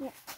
Okay,